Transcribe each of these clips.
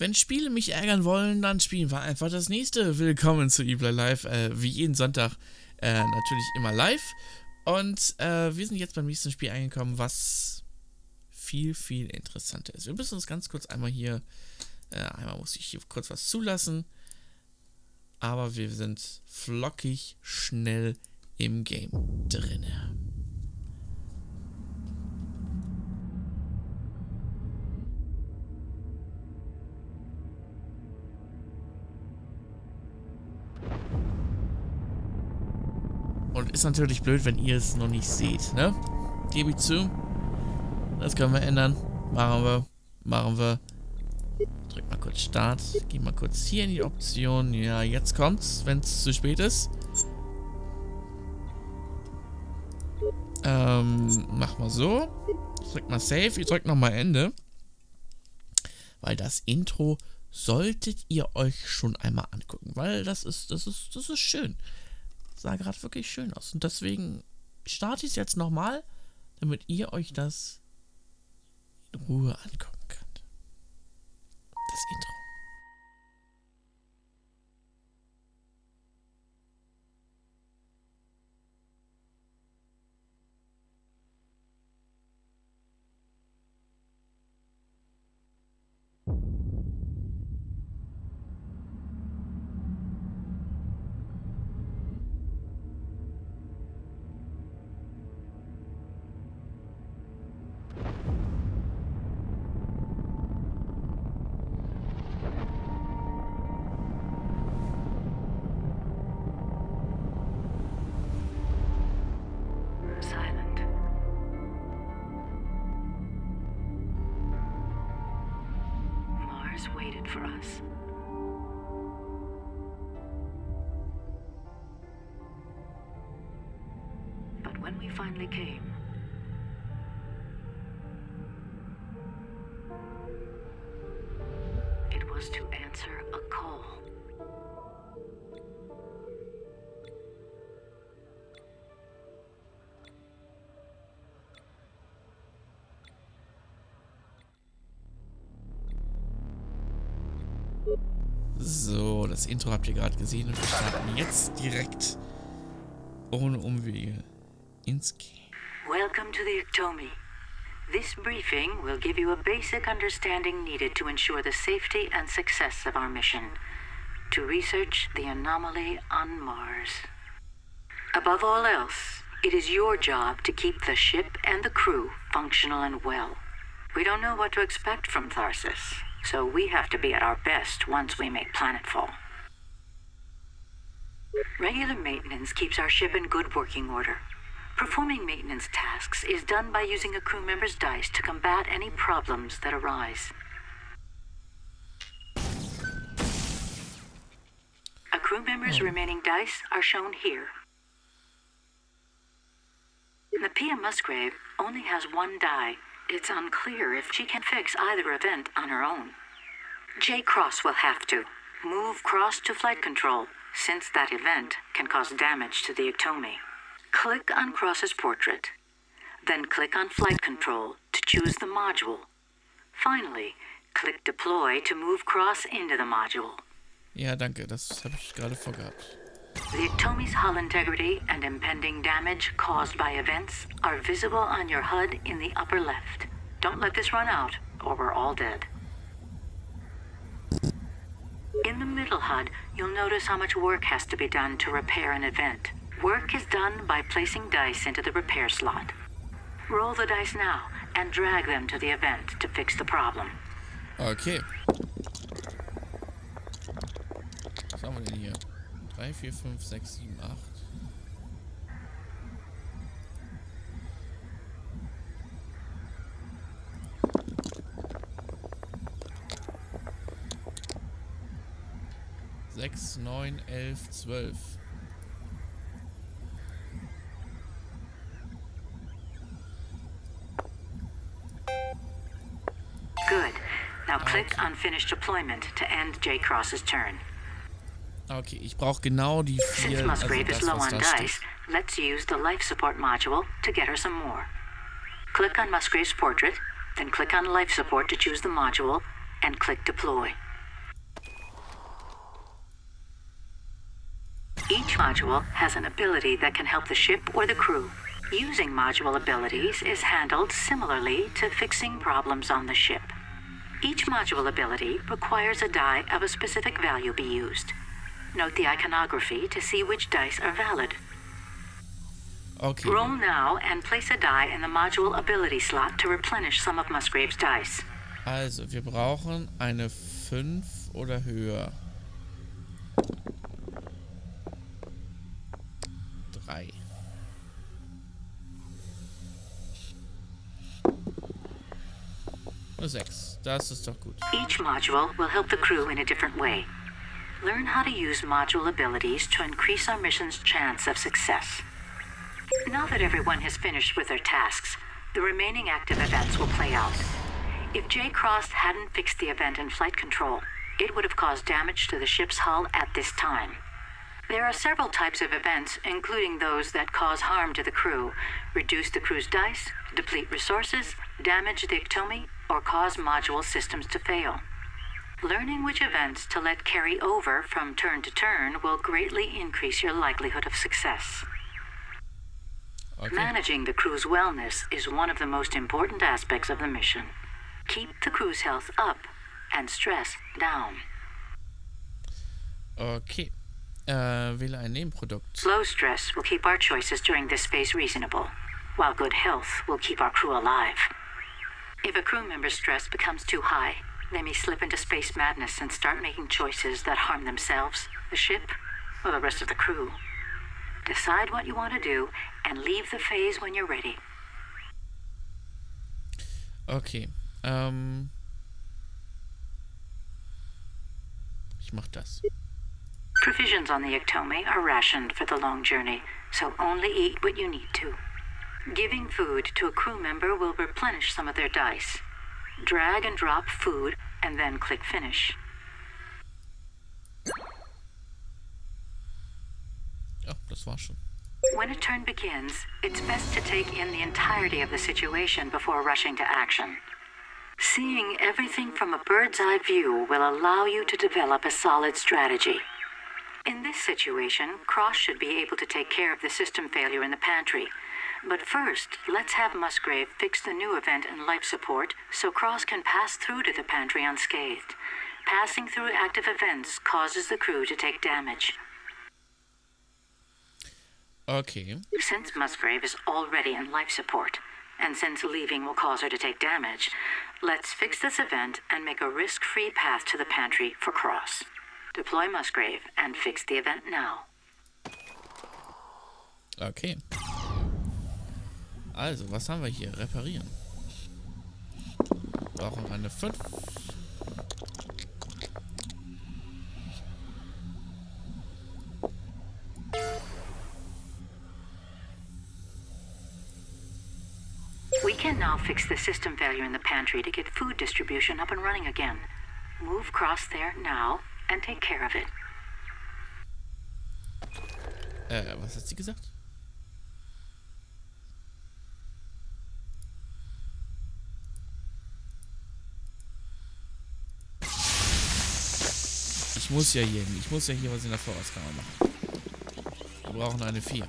Wenn Spiele mich ärgern wollen, dann spielen wir einfach das nächste. Willkommen zu Ibla Live. Äh, wie jeden Sonntag äh, natürlich immer live. Und äh, wir sind jetzt beim nächsten Spiel angekommen, was viel, viel interessanter ist. Wir müssen uns ganz kurz einmal hier, äh, einmal muss ich hier kurz was zulassen. Aber wir sind flockig schnell im Game drinne. Ist natürlich blöd, wenn ihr es noch nicht seht, ne? Gebe ich zu. Das können wir ändern. Machen wir. Machen wir. Drück mal kurz Start. Geh mal kurz hier in die Option. Ja, jetzt kommt's, wenn es zu spät ist. Ähm, mach mal so. Drück mal Save. Ich drück nochmal Ende. Weil das Intro solltet ihr euch schon einmal angucken. Weil das ist, das ist, das ist schön sah gerade wirklich schön aus. Und deswegen starte ich es jetzt nochmal, damit ihr euch das in Ruhe angucken könnt. Das Intro. For us. But when we finally came, das Intro habt ihr gerade gesehen und wir starten jetzt direkt ohne Umwege ins Game. Welcome to the Iktomi. This briefing will give you a basic understanding needed to ensure the safety and success of our mission to research the anomaly on Mars. Above all else, it is your job to keep the ship and the crew functional and well. We don't know what to expect from Tharsis, so we have to be at our best once we make planetfall. Regular maintenance keeps our ship in good working order. Performing maintenance tasks is done by using a crew member's dice to combat any problems that arise. A crew member's hmm. remaining dice are shown here. The Pia Musgrave only has one die. It's unclear if she can fix either event on her own. J. Cross will have to. Move Cross to flight control, since that event can cause damage to the Iktomi. Click on Cross's portrait. Then click on Flight Control to choose the module. Finally, click Deploy to move Cross into the module. Ja, danke, das habe ich gerade vorgehabt. The Iktomi's hull integrity and impending damage caused by events are visible on your HUD in the upper left. Don't let this run out, or we're all dead. In the middle HUD, you'll notice how much work has to be done to repair an event. Work is done by placing dice into the repair slot. Roll the dice now and drag them to the event to fix the problem. Okay. Wir denn hier? 3, 4, 5, 6, 7, 8. Sechs, neun, elf, zwölf. Good. Now click on Finish Deployment to end J. Cross's turn. Okay, ich brauche genau die vier. Since Musgrave also das, is low on dice, let's use the life support module to get her some more. Click on Musgrave's portrait, then click on life support to choose the module, and click deploy. Each module has an ability that can help the ship or the crew. Using module abilities is handled similarly to fixing problems on the ship. Each module ability requires a die of a specific value be used. Note the iconography to see which dice are valid. Okay. Roll now and place a die in the module ability slot to replenish some of Musgrave's dice. Also, wir brauchen eine 5 oder höher. 3. Eine 6. Das ist doch gut. Each module will help the crew in a different way. Learn how to use module abilities to increase our mission's chance of success. Now that everyone has finished with their tasks, the remaining active events will play out. If J. Cross hadn't fixed the event in flight control, it would have caused damage to the ship's hull at this time. There are several types of events, including those that cause harm to the crew, reduce the crew's dice, deplete resources, damage the Iktomi, or cause module systems to fail. Learning which events to let carry over from turn to turn will greatly increase your likelihood of success. Okay. Managing the crew's wellness is one of the most important aspects of the mission. Keep the crew's health up and stress down. Okay. Uh, äh, wähle ein Nebenprodukt. Low stress will keep our choices during this phase reasonable, while good health will keep our crew alive. If a crew member's stress becomes too high, they may slip into space madness and start making choices that harm themselves, the ship, or the rest of the crew. Decide what you want to do and leave the phase when you're ready. Okay. Ähm. Ich mach das. Provisions on the Iktomi are rationed for the long journey, so only eat what you need to. Giving food to a crew member will replenish some of their dice. Drag and drop food, and then click Finish. Ja, das war's schon. When a turn begins, it's best to take in the entirety of the situation before rushing to action. Seeing everything from a bird's eye view will allow you to develop a solid strategy. In this situation, Cross should be able to take care of the system failure in the pantry. But first, let's have Musgrave fix the new event in life support so Cross can pass through to the pantry unscathed. Passing through active events causes the crew to take damage. Okay. Since Musgrave is already in life support, and since leaving will cause her to take damage, let's fix this event and make a risk free path to the pantry for Cross. Deploy Musgrave and fix the event now. Okay. Also, was haben wir hier? Reparieren. Brauchen eine 5. We can now fix the system failure in the pantry to get food distribution up and running again. Move Cross there now and take care of it. Äh, was hat sie gesagt? Ich muss ja hier hin. Ich muss ja hier was in der Vorratskammer machen. Wir brauchen eine 4.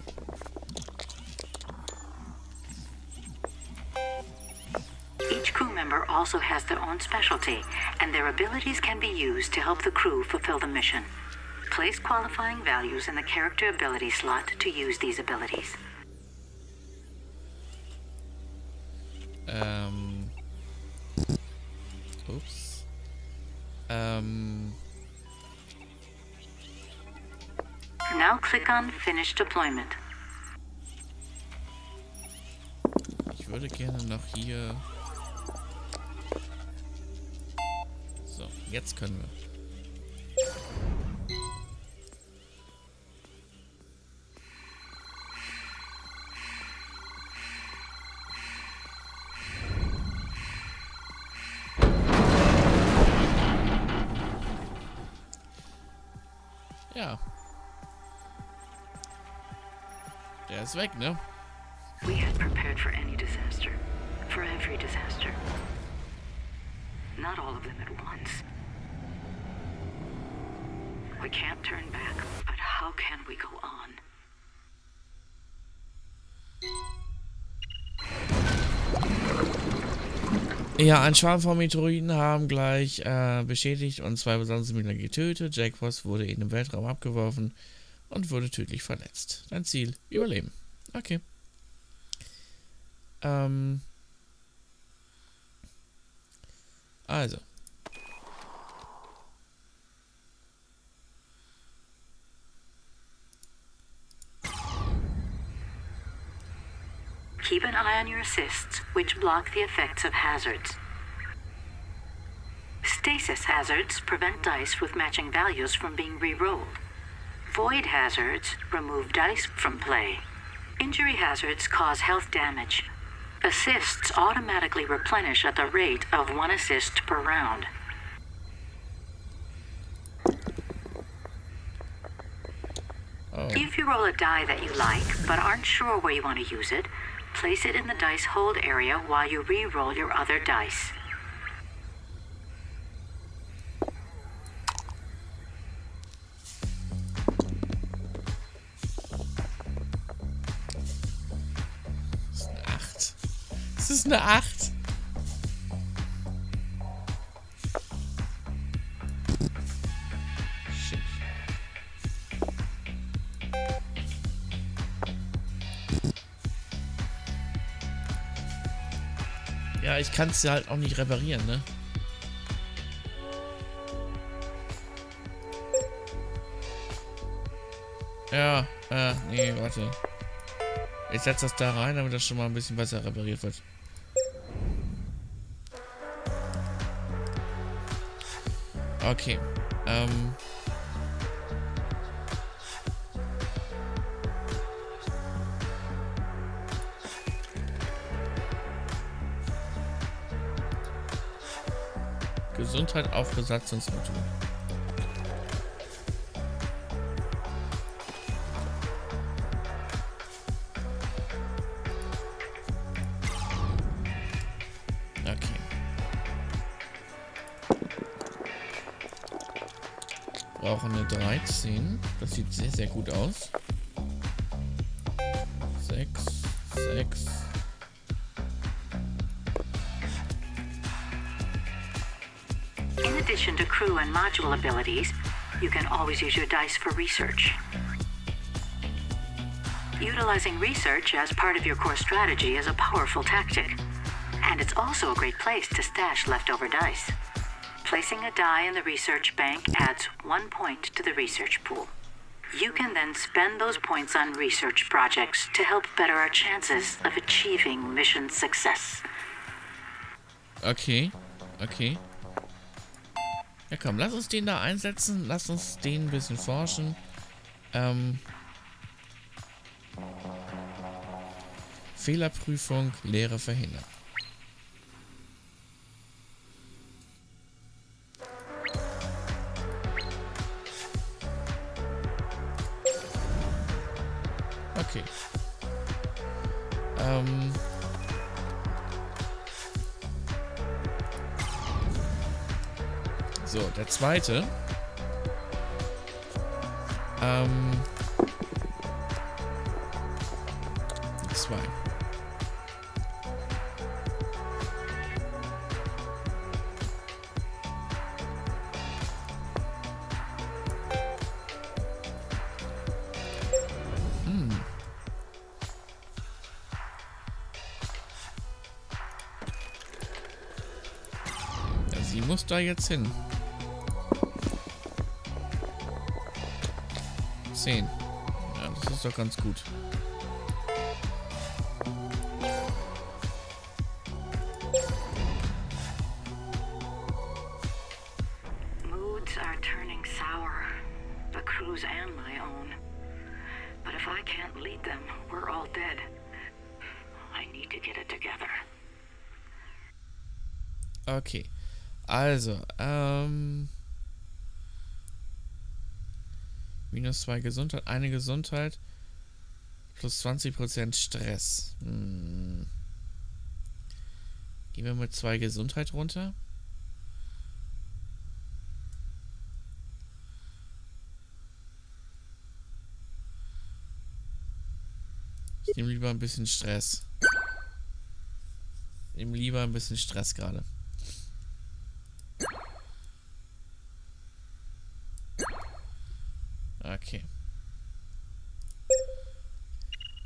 Each crew member also has their own specialty, and their abilities can be used to help the crew fulfill the mission. Place qualifying values in the character ability slot to use these abilities. Um, ähm. Ups. Ähm. Um, Now click on Finish Deployment. Ich würde gerne noch hier. So, jetzt können wir. Ist weg, ne? We had prepared for any disaster, for every disaster. Not all of them at once. We can't turn back, but how can we go on? Ja, ein Schwarm von Meteoriten haben gleich äh, beschädigt und zwei Besatzungsmitglieder getötet. Jack Frost wurde in den Weltraum abgeworfen und wurde tödlich verletzt. Dein Ziel, überleben. Okay. Ähm. Also. Keep an eye on your assists, which block the effects of hazards. Stasis hazards prevent dice with matching values from being re-rolled. Void hazards remove dice from play. Injury hazards cause health damage. Assists automatically replenish at the rate of one assist per round. Oh. If you roll a die that you like, but aren't sure where you want to use it, place it in the dice hold area while you re-roll your other dice. Eine 8. Shit. Ja, ich kann es ja halt auch nicht reparieren, ne? Ja, äh, nee, warte. Ich setze das da rein, damit das schon mal ein bisschen besser repariert wird. Okay. Ähm. Gesundheit auf Besatzungsmittel. Brauchen eine 13. Das sieht sehr, sehr gut aus. 6, 6. In addition to crew and module abilities, you can always use your dice for research. Utilizing research as part of your core strategy is a powerful tactic, and it's also a great place to stash leftover dice. Placing a die in the research bank adds one point to the research pool. You can then spend those points on research projects to help better our chances of achieving mission success. Okay. Okay. Ja komm, lass uns den da einsetzen. Lass uns den ein bisschen forschen. Ähm. Fehlerprüfung, Lehre verhindern. Okay. Ähm. So, der zweite. Ähm. Zwei. da jetzt hin? 10. Ja, das ist doch ganz gut. Moods are turning sauer, the cruise and my own. But if I can't lead them, we're all dead. I need to get it Okay. Also, ähm. Minus 2 Gesundheit, eine Gesundheit. Plus 20% Stress. Hm. Gehen wir mit 2 Gesundheit runter. Ich nehme lieber ein bisschen Stress. Ich nehme lieber ein bisschen Stress gerade. Okay.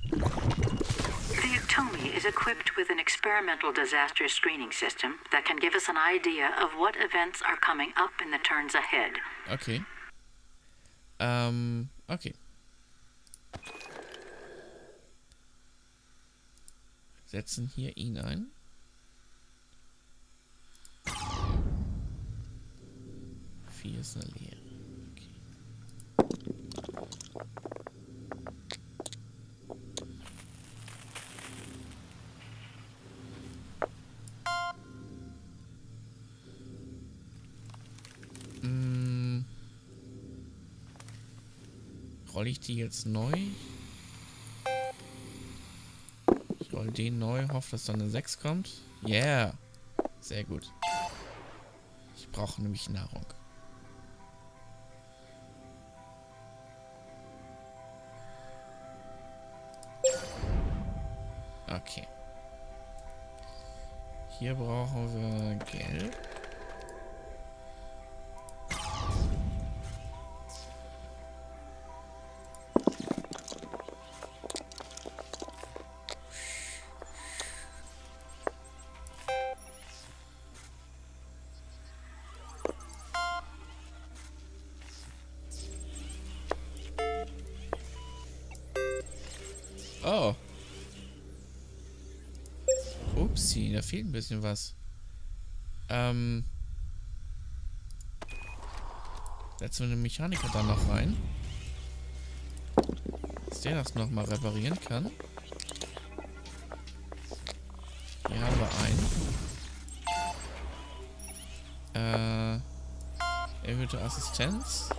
The Iktomi is equipped with an experimental disaster screening system that can give us an idea of what events are coming up in the turns ahead. Okay. Ähm, okay. Setzen hier ihn ein. Vier ist eine. Okay. Mm. Rolle ich die jetzt neu? Ich roll den neu, hoffe, dass dann eine 6 kommt. Yeah. Sehr gut. Ich brauche nämlich Nahrung. Okay. Hier brauchen wir Gelb. Fehlt ein bisschen was. Ähm. Setzen wir den Mechaniker da noch rein. Dass der das nochmal reparieren kann. Hier haben wir einen. Äh. Erhöhte Assistenz.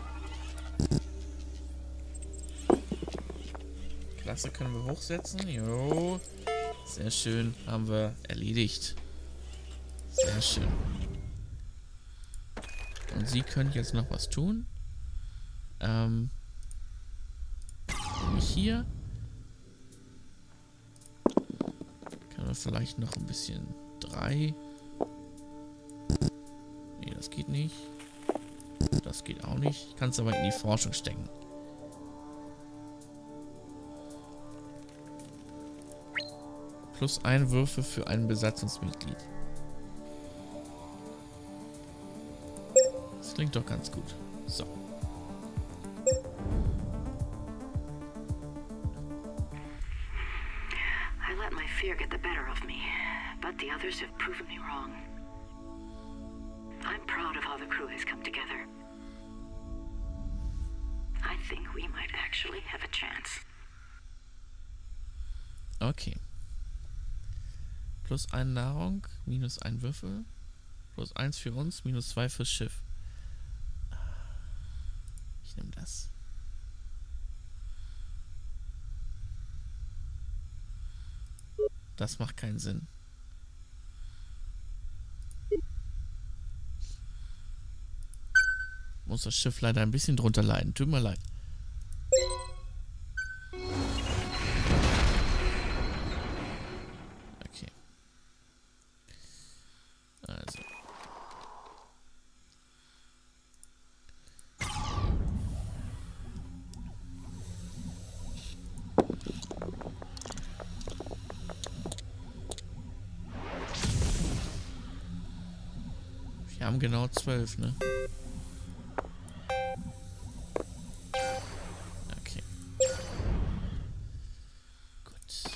Klasse können wir hochsetzen. Jo. Sehr schön. Haben wir erledigt. Sehr schön. Und Sie können jetzt noch was tun. Ähm. Nämlich hier. Können wir vielleicht noch ein bisschen drei. Nee, das geht nicht. Das geht auch nicht. Ich kann es aber in die Forschung stecken. Plus ein Würfel für ein Besatzungsmitglied. Das klingt doch ganz gut. So. I let my fear get the better of me, but the others have proven me wrong. I'm proud of how the crew has come together. I think we might actually have a chance. Okay. Plus ein Nahrung, minus ein Würfel. Plus eins für uns, minus zwei fürs Schiff. Ich nehme das. Das macht keinen Sinn. Muss das Schiff leider ein bisschen drunter leiden. Tut mir leid. Wir haben genau zwölf, ne? Okay. Gut.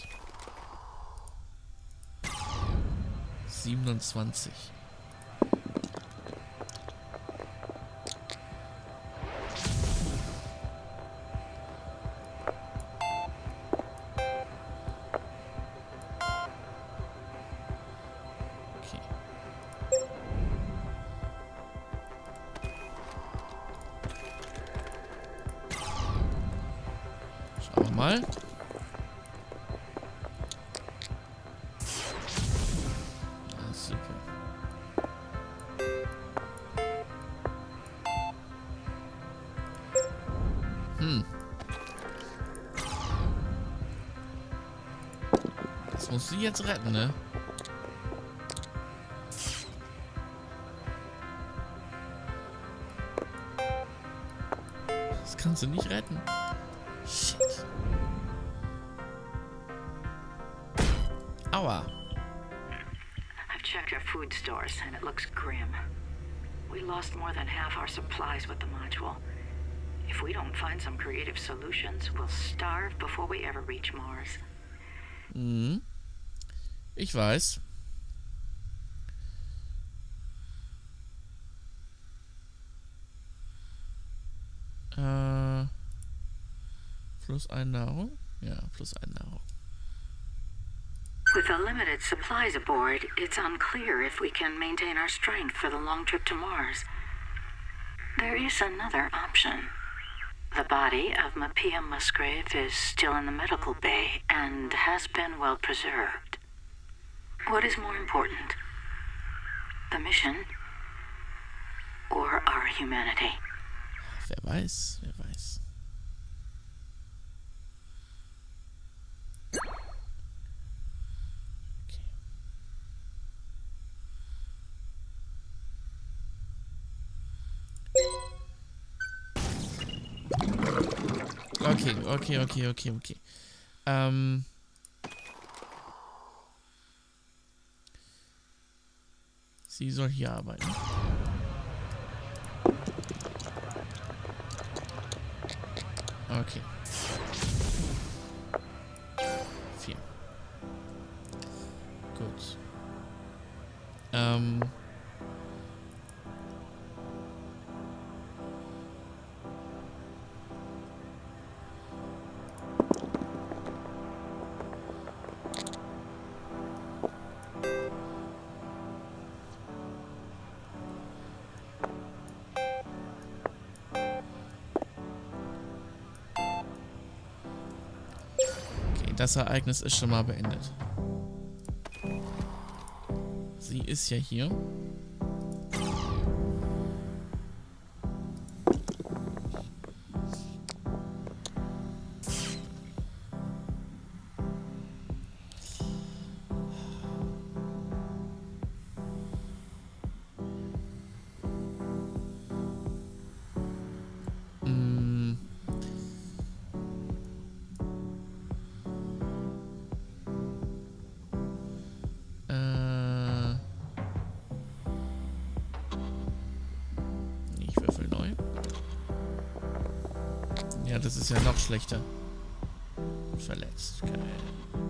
27. musst du jetzt retten, ne? Das kannst du nicht retten. Shit. Aua. I've checked our food stores, and it looks grim. We lost more than half our supplies with the module. If we don't find some creative solutions, we'll starve before we ever reach Mars. Mhm. Ich weiß. Äh, plus? Ja, plus. With the limited supplies aboard, it's unclear if we can maintain our strength for the long trip to Mars. There is another option. The body of Mapia Musgrave is still in the medical bay and has been well preserved. What is more important? The mission or our humanity? Wer weiß, wer weiß. Okay. Okay, okay, okay, okay. Ähm. Sie soll hier arbeiten. Okay. Vier. Gut. Ähm. Das Ereignis ist schon mal beendet. Sie ist ja hier. Ist ja noch schlechter. Verletzt. Geil.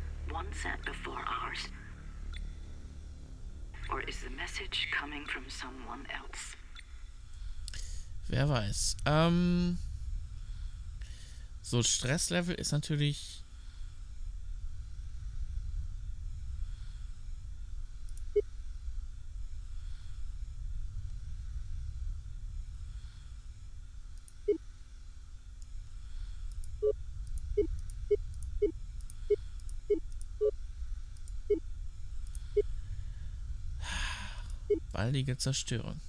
One sent before ours? Or is the message coming from someone else? Wer weiß. Ähm. So, Stresslevel ist natürlich. Baldige Zerstörung.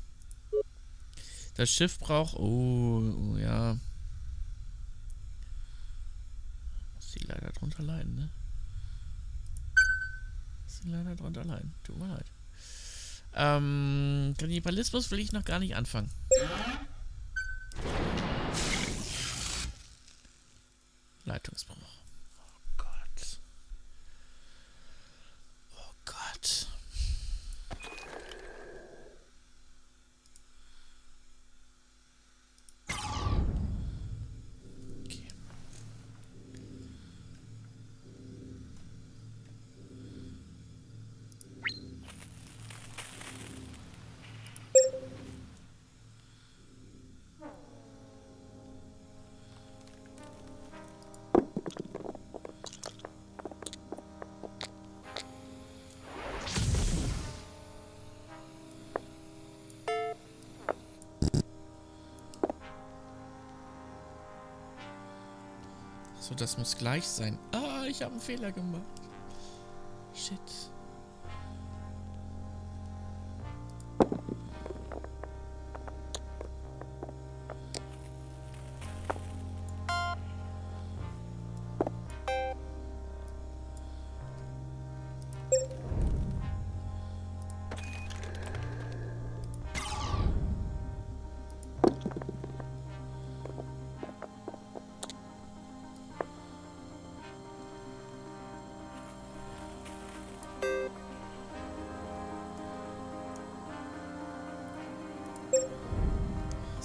Das Schiff braucht... Oh, oh ja. Muss sie leider drunter leiden, ne? Muss sie leider drunter leiden. Tut mir leid. Ähm, Kannibalismus will ich noch gar nicht anfangen. Leitungsbruch. So, das muss gleich sein. Ah, ich habe einen Fehler gemacht. Shit.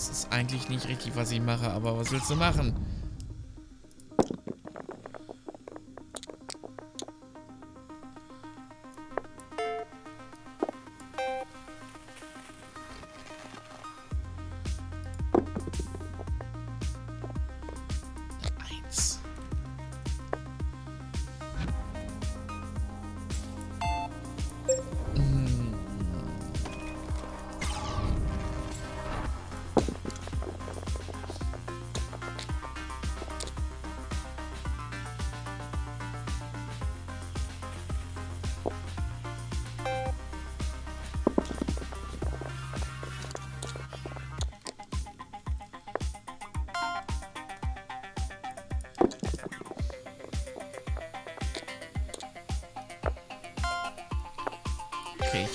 Ist eigentlich nicht richtig, was ich mache, aber was willst du machen?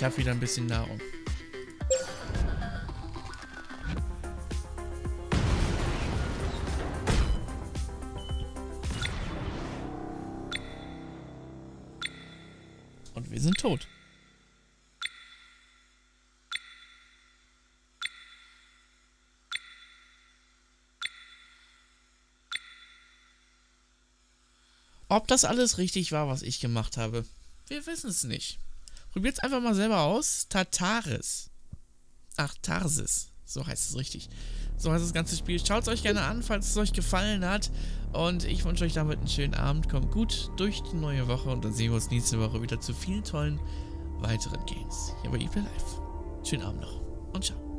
Ich habe wieder ein bisschen Nahrung. Und wir sind tot. Ob das alles richtig war, was ich gemacht habe, wir wissen es nicht. Probiert's einfach mal selber aus. Tataris. Ach, Tarsis. So heißt es richtig. So heißt das ganze Spiel. Schaut es euch gerne an, falls es euch gefallen hat. Und ich wünsche euch damit einen schönen Abend. Kommt gut durch die neue Woche und dann sehen wir uns nächste Woche wieder zu vielen tollen weiteren Games. Hier bei ePlay Live. Schönen Abend noch und ciao.